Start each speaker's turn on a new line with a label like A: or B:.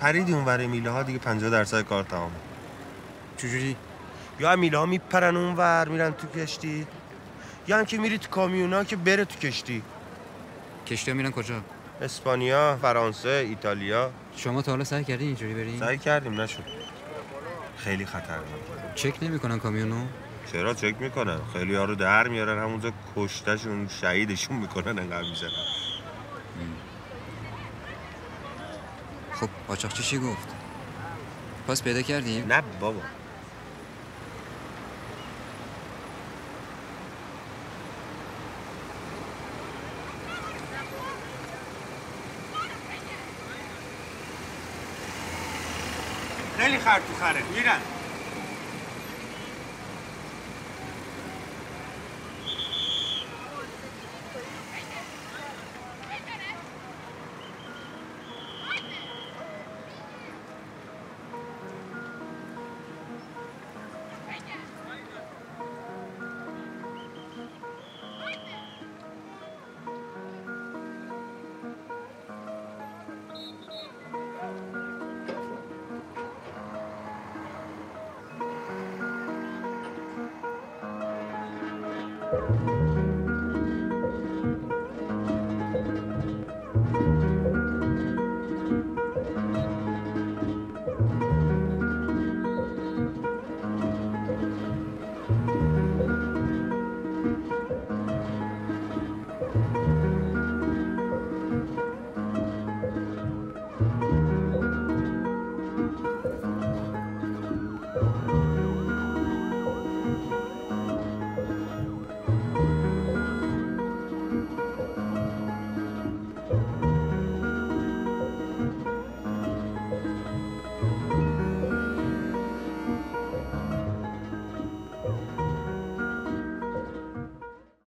A: پریدی اون ور میله ها دیگه 50 درصد کار تمام.
B: چجوری؟
A: یا میله ها میپرن اون ور میرن تو کشتی؟ یا هم که میری تو کامیونا که بره تو کشتی؟
B: کشتی میرن کجا؟
A: اسپانیا فرانسه ایتالیا.
B: شما تا حالا سعی کردین اینجوری برین
A: سعی کردیم نشد. خیلی خطرناکه
B: چک نمی‌کنن کامیونو؟
A: چرا چک می‌کنن؟ خیلی ها رو در میارن همونجا کشتشون شهیدشون می‌کنن انقدر می‌زنن.
B: خب قاچاقچی چی گفت؟ پاس پیدا کردیم
A: نه بابا. خیلی خر تو خره میرن.